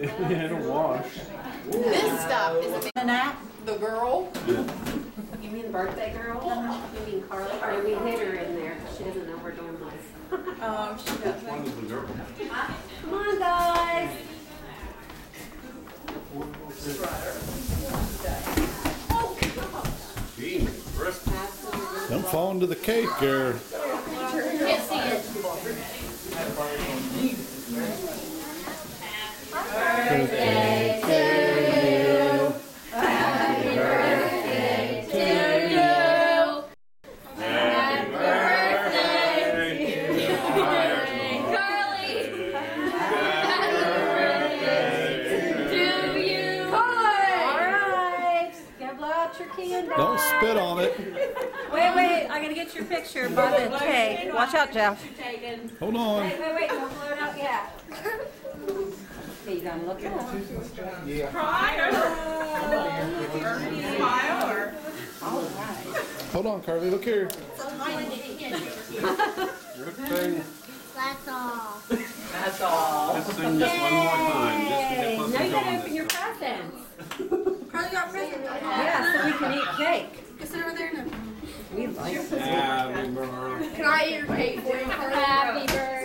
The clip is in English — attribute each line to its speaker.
Speaker 1: Yeah,
Speaker 2: it'll wash.
Speaker 3: This stuff is a big.
Speaker 4: The girl?
Speaker 5: You mean the birthday girl? You mean Carly? Or we hid her in there she doesn't know where Dawn was.
Speaker 4: Um, she doesn't.
Speaker 2: One is the girl.
Speaker 5: Come on, guys.
Speaker 2: Gee, Chris.
Speaker 1: Don't fall into the cake, there.
Speaker 3: Can't see it.
Speaker 5: Alright. Gotta blow out your candle.
Speaker 1: Don't spit on it.
Speaker 4: Wait, wait, I gotta get your picture by the cake. Watch out, Jeff.
Speaker 1: Hold on.
Speaker 5: Wait, wait, wait. Don't blow it out yet. Okay, you gotta look at it.
Speaker 1: Hold on, Carly. Look here.
Speaker 2: Good.
Speaker 3: That's all.
Speaker 4: That's all.
Speaker 2: Let's sing this one more time. Just to
Speaker 5: Hey,
Speaker 2: get us
Speaker 5: now you gotta
Speaker 2: going.
Speaker 5: open your presents. Carly got present.
Speaker 4: Yeah, so we can eat cake.
Speaker 3: Sit over there now.
Speaker 5: We like
Speaker 2: Yeah, we
Speaker 3: Can I eat your cake for you?